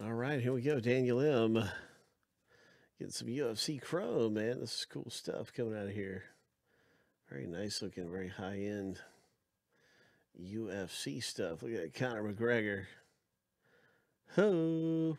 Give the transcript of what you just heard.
All right, here we go. Daniel M. Getting some UFC Chrome, man. This is cool stuff coming out of here. Very nice looking, very high end UFC stuff. Look at that, Conor McGregor. Ho!